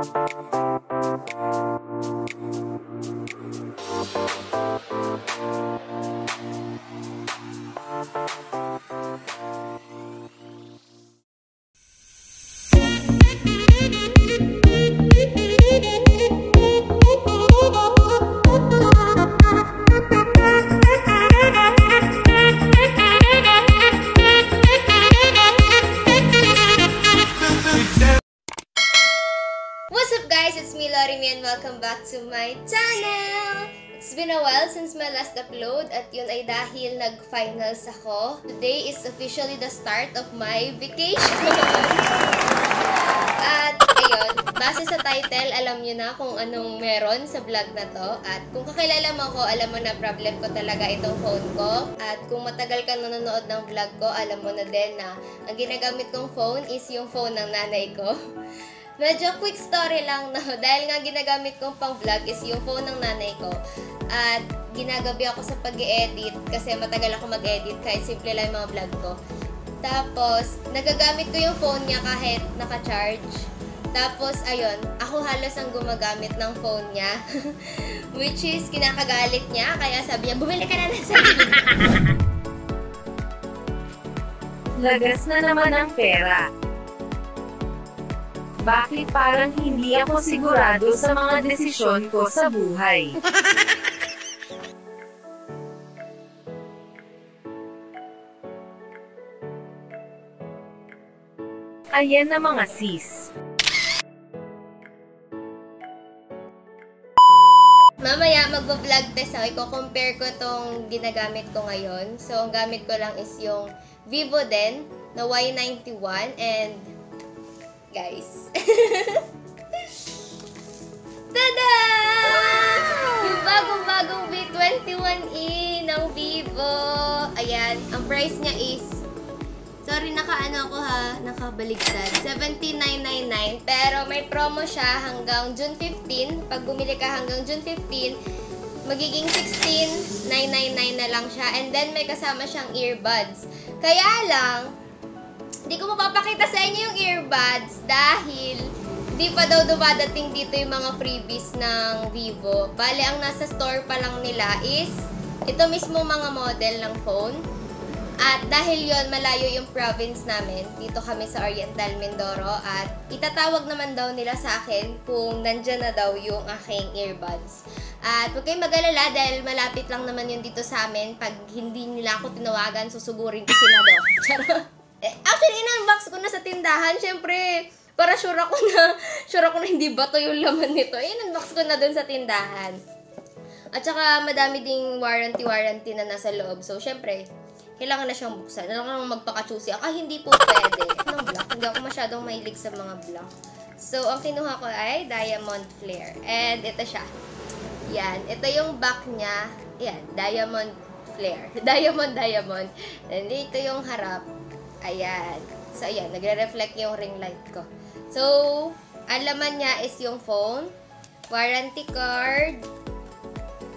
Thank you. Welcome back to my channel! It's been a while since my last upload at yun ay dahil nag-finals ako. Today is officially the start of my vacation! at ayun, base sa title, alam nyo na kung anong meron sa vlog na to. At kung kakilala mo ako, alam mo na problem ko talaga itong phone ko. At kung matagal ka nanonood ng vlog ko, alam mo na din na ang ginagamit kong phone is yung phone ng nanay ko. Medyo quick story lang no, dahil nga ginagamit kong pang vlog is yung phone ng nanay ko. At ginagabi ako sa pag edit kasi matagal ako mag-edit kahit simple lang yung mga vlog ko. Tapos, nagagamit ko yung phone niya kahit naka-charge. Tapos, ayun, ako halos ang gumagamit ng phone niya. Which is, kinakagalit niya. Kaya sabi niya, bumili ka na ng sarili. Lagas na naman ang pera. Bakit parang hindi ako sigurado sa mga desisyon ko sa buhay? Ayan na mga sis. Mamaya, magbo-vlog test ako. Iko-compare ko tong ginagamit ko ngayon. So, ang gamit ko lang is yung Vivo din na Y91 and guys. Tada! Yung bagong-bagong V21e ng Vivo. Ayan, ang price niya is Sorry, naka-ano ako ha, nakabaligtad. 17,999. Pero may promo siya hanggang June 15. Pag bumili ka hanggang June 15, magiging 16,999 na lang siya. And then may kasama siyang earbuds. Kaya lang, hindi ko mapapakita sa inyo yung earbuds dahil di pa daw dumadating dito yung mga freebies ng Vivo. Bale, ang nasa store pa lang nila is ito mismo mga model ng phone. At dahil yon malayo yung province namin, dito kami sa Oriental Mindoro at itatawag naman daw nila sa akin kung nandyan na daw yung aking earbuds. At huwag kayong mag-alala dahil malapit lang naman yun dito sa amin. Pag hindi nila ako tinawagan, susugurin ko sila daw. Charot. Eh, actually, in-unbox ko na sa tindahan. Siyempre, para sure ako na, sure ako na hindi bato yung laman nito. In-unbox ko na dun sa tindahan. At saka, madami ding warranty-warranty na nasa loob. So, syempre, kailangan na siyang buksan. Kailangan magpaka-choosy ako. Ah, hindi po pwede. Ng black. Hindi ako masyadong mahilig sa mga black. So, ang kinuha ko ay Diamond Flare. And ito siya. Yan. Ito yung back niya. Yan. Diamond Flare. Diamond, diamond. And ito yung harap. Ayan. So, ayan. Nagre-reflect yung ring light ko. So, ang laman niya is yung phone, warranty card,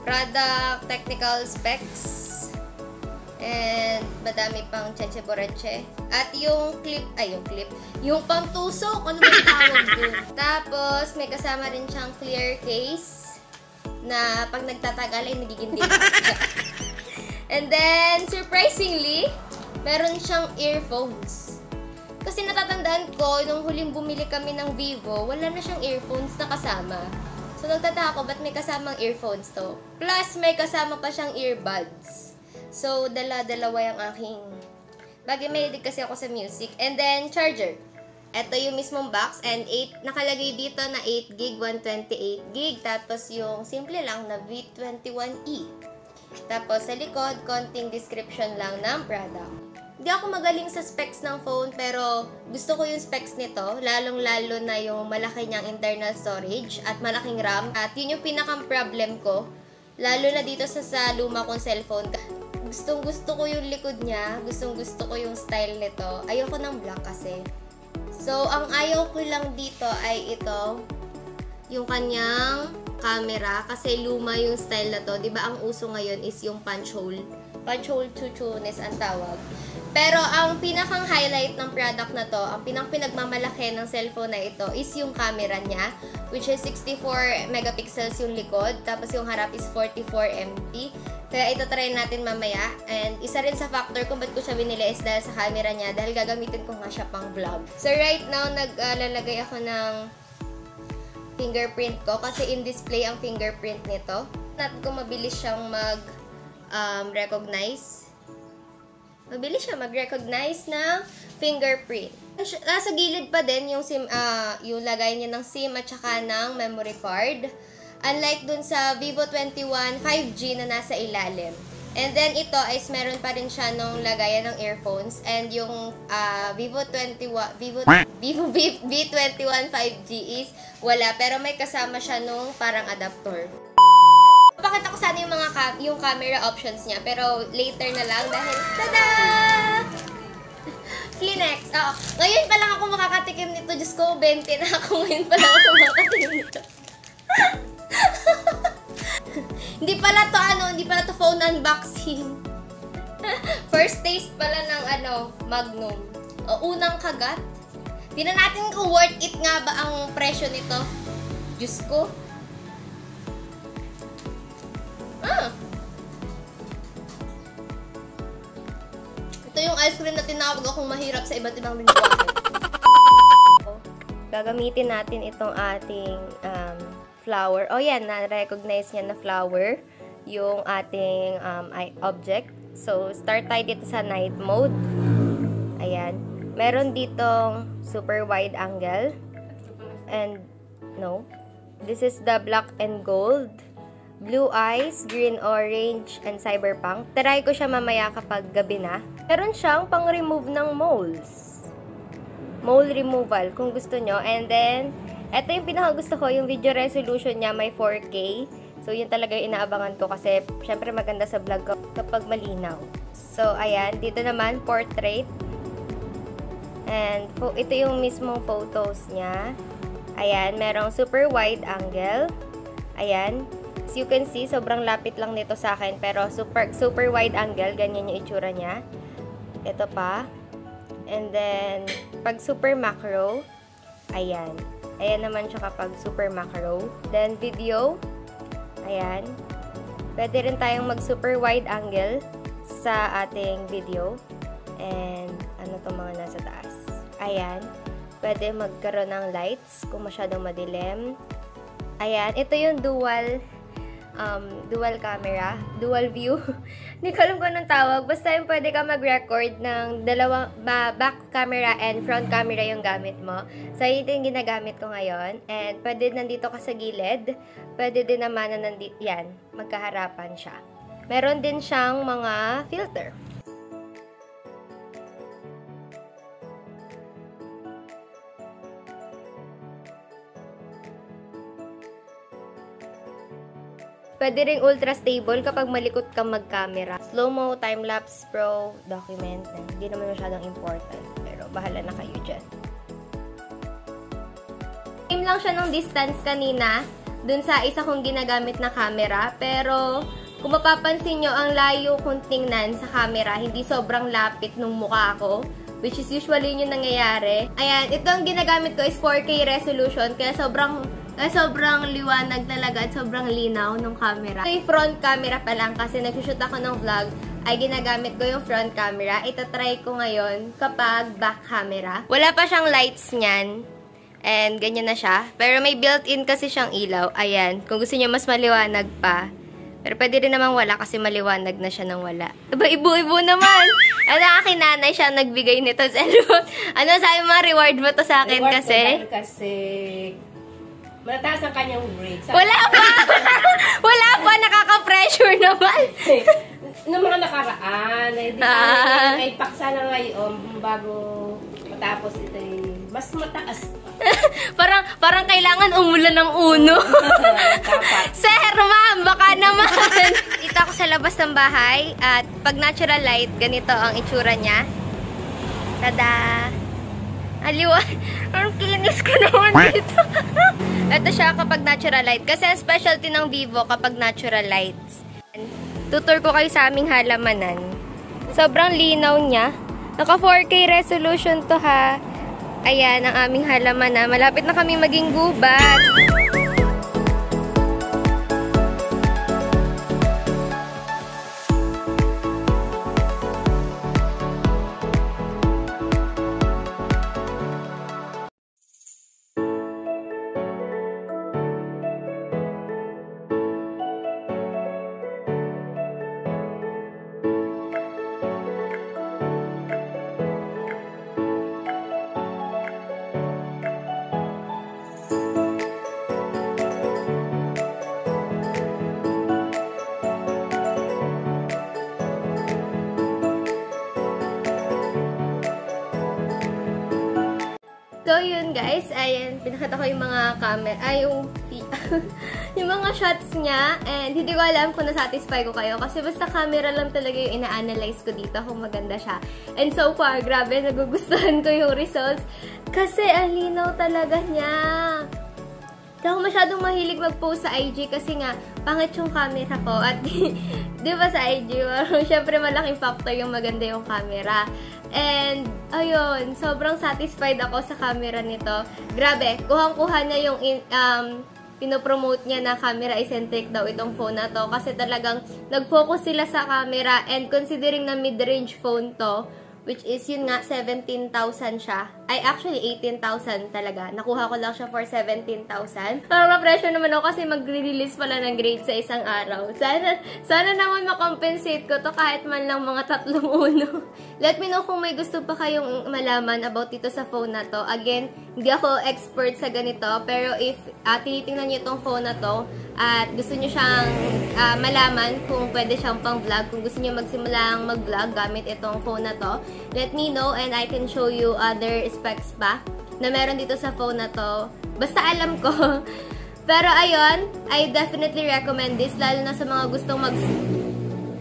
product technical specs, and madami pang cheche boreche. At yung clip, ay yung clip, yung pangtusok, ano ba yung tawag dun? Tapos, may kasama rin siyang clear case na pag nagtatagal ay nagiging and then, surprisingly, meron siyang earphones. Kasi natatandaan ko, nung huling bumili kami ng Vivo, wala na siyang earphones na kasama. So, nagtataka ako, ba't may kasamang earphones to? Plus, may kasama pa siyang earbuds. So, dala-dalawa yung aking... Bagay may kasi ako sa music. And then, charger. Ito yung mismong box. And 8, nakalagay dito na 8 gig, 128 gig. Tapos yung simple lang na V21e. Tapos sa likod, konting description lang ng product. Hindi ako magaling sa specs ng phone pero gusto ko yung specs nito, lalong-lalo na yung malaki niyang internal storage at malaking RAM. At yun yung pinakang problem ko, lalo na dito sa, sa luma kong cellphone. Gustong gusto ko yung likod niya, gustong gusto ko yung style nito. Ayoko ng black kasi. So, ang ayaw ko lang dito ay ito, yung kanyang camera kasi luma yung style na to. 'Di ba ang uso ngayon is yung punch hole. Punch hole chuchunes ang tawag. Pero ang pinakang highlight ng product na to, ang pinang pinagmamalaki ng cellphone na ito is yung camera niya, which is 64 megapixels yung likod, tapos yung harap is 44 MP. Kaya ito try natin mamaya. And isa rin sa factor kung ba't ko siya binili is dahil sa camera niya, dahil gagamitin ko nga siya pang vlog. So right now, naglalagay ako ng fingerprint ko kasi in-display ang fingerprint nito. Not ko mabilis siyang mag um, recognize mabilis siya mag-recognize ng fingerprint. Nasa gilid pa din yung SIM, ah, yung lagay niya ng SIM at saka ng memory card. Unlike dun sa Vivo 21 5G na nasa ilalim. And then ito is meron pa rin siya nung lagayan ng earphones and yung ah, Vivo 21 Vivo Vivo V, V21 5G is wala pero may kasama siya nung parang adapter. Pakita ko sana yung mga cam yung camera options niya, pero later na lang dahil, tada! Kleenex. Oo. Ngayon pa lang ako makakatikim nito. Diyos ko, 20 na ako. Ngayon pa lang ako makakatikim nito. hindi pala to ano, hindi pala to phone unboxing. First taste pala ng ano, Magnum. O, unang kagat. Tingnan natin kung worth it nga ba ang presyo nito. Diyos ko. Ah. Ito yung ice cream na tinawag akong mahirap sa iba't ibang lingwahe. Gagamitin natin itong ating um, flower. Oh, yan. Na-recognize niya na flower yung ating um, object. So, start tayo dito sa night mode. Ayan. Meron ditong super wide angle. And, no. This is the black and gold blue eyes, green orange, and cyberpunk. Try ko siya mamaya kapag gabi na. Meron siyang pang-remove ng moles. Mole removal, kung gusto nyo. And then, ito yung pinaka gusto ko, yung video resolution niya may 4K. So, yun talaga yung inaabangan ko kasi syempre maganda sa vlog ko kapag malinaw. So, ayan. Dito naman, portrait. And, ito yung mismong photos niya. Ayan, merong super wide angle. Ayan. As you can see, sobrang lapit lang nito sa akin. Pero super, super wide angle. Ganyan yung itsura niya. Ito pa. And then, pag super macro, ayan. Ayan naman siya kapag super macro. Then, video. Ayan. Pwede rin tayong mag super wide angle sa ating video. And, ano to mga nasa taas. Ayan. Pwede magkaroon ng lights kung masyadong madilim. Ayan. Ito yung dual um, dual camera, dual view. Hindi ko alam kung anong tawag. Basta yung pwede ka mag-record ng dalawang back camera and front camera yung gamit mo. So, ito yung ginagamit ko ngayon. And pwede nandito ka sa gilid. Pwede din naman na nandito, yan, magkaharapan siya. Meron din siyang mga filter. Pwede ring ultra stable kapag malikot ka mag-camera. Slow-mo, time-lapse, pro, document. Hindi naman masyadong important. Pero bahala na kayo dyan. Same lang siya nung distance kanina dun sa isa kong ginagamit na camera. Pero kung mapapansin nyo, ang layo kong tingnan sa camera, hindi sobrang lapit nung mukha ko. Which is usually yun yung nangyayari. Ayan, ito ang ginagamit ko is 4K resolution. Kaya sobrang eh, sobrang liwanag talaga at sobrang linaw ng camera. Ito yung front camera pa lang kasi nagsushoot ako ng vlog ay ginagamit ko yung front camera. Ito try ko ngayon kapag back camera. Wala pa siyang lights niyan. And ganyan na siya. Pero may built-in kasi siyang ilaw. Ayan. Kung gusto niyo mas maliwanag pa. Pero pwede rin naman wala kasi maliwanag na siya nang wala. Aba, ibu-ibu naman! Ano, aking nanay siya nagbigay nito Ano sabi mo, reward mo to sa akin Reward kasi? ko kasi Mataas ang kanyang grade. Sa Wala pa! Wala pa! Nakaka-pressure naman! Noong mga nakaraan, eh, di Ah. ay paksa na ngayon bago matapos ito eh, mas mataas pa. parang, parang kailangan umulan ng uno. Sir, ma'am, baka naman. Dito ako sa labas ng bahay at pag natural light, ganito ang itsura niya. Tada! Aliwa, ang kinis ko naman dito. Ito siya kapag natural light. Kasi ang specialty ng Vivo kapag natural lights. Tutur ko kayo sa aming halamanan. Sobrang linaw niya. Naka 4K resolution to ha. Ayan, ang aming halaman na. Malapit na kami maging gubat. So, yun guys. Ayan, pinakita ko yung mga camera, ay yung, yung mga shots niya. And hindi ko alam kung nasatisfy ko kayo. Kasi basta camera lang talaga yung ina-analyze ko dito kung maganda siya. And so far, grabe, nagugustuhan ko yung results. Kasi ang linaw talaga niya. Hindi ako masyadong mahilig mag-post sa IG kasi nga, pangit yung camera ko. At di ba sa IG, syempre malaking factor yung maganda yung camera. And, ayun, sobrang satisfied ako sa camera nito. Grabe, kuhang-kuha niya yung in, um, pinopromote niya na camera eccentric daw itong phone na to. Kasi talagang nag-focus sila sa camera and considering na mid-range phone to, which is yun nga, 17,000 siya. Ay, actually, 18,000 talaga. Nakuha ko lang siya for 17,000. Parang ma-pressure naman ako kasi mag-release pala ng grade sa isang araw. Sana, sana naman makompensate ko to kahit man lang mga tatlong uno. Let me know kung may gusto pa kayong malaman about dito sa phone na to. Again, hindi ako expert sa ganito, pero if uh, tinitingnan niyo itong phone na to, at gusto niyo siyang uh, malaman kung pwede siyang pang vlog, kung gusto niyo magsimulang mag-vlog gamit itong phone na to, let me know and I can show you other specs pa na meron dito sa phone na to. Basta alam ko. Pero ayun, I definitely recommend this, lalo na sa mga gustong mag...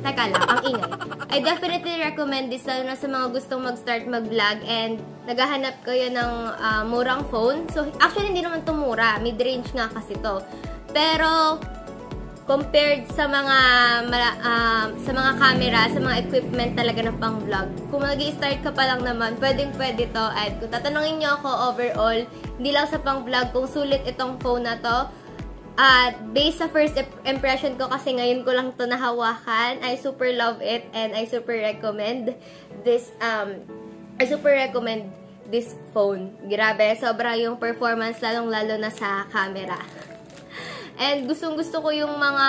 Teka lang, ang ingay. I definitely recommend this, lalo na sa mga gustong mag-start mag-vlog and naghahanap kayo ng uh, murang phone. So, actually, hindi naman to mura. Mid-range nga kasi to. Pero, compared sa mga uh, sa mga camera, sa mga equipment talaga na pang vlog. Kung mag start ka pa lang naman, pwedeng pwede to. At kung tatanungin niyo ako overall, hindi lang sa pang vlog, kung sulit itong phone na to, at based sa first impression ko kasi ngayon ko lang to nahawakan, I super love it and I super recommend this um I super recommend this phone. Grabe, sobra yung performance lalong-lalo na sa camera. And gustong gusto ko yung mga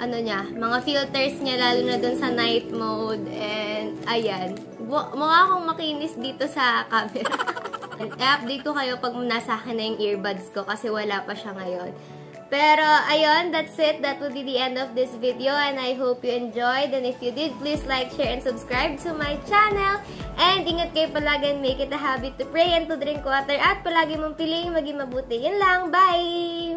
ano niya, mga filters niya lalo na dun sa night mode and ayan. Mukha akong makinis dito sa camera. I-update ko kayo pag nasa akin na yung earbuds ko kasi wala pa siya ngayon. Pero, ayun, that's it. That will be the end of this video and I hope you enjoyed. And if you did, please like, share, and subscribe to my channel. And ingat kayo palagi and make it a habit to pray and to drink water. At palagi mong piling maging mabuti. Yun lang. Bye!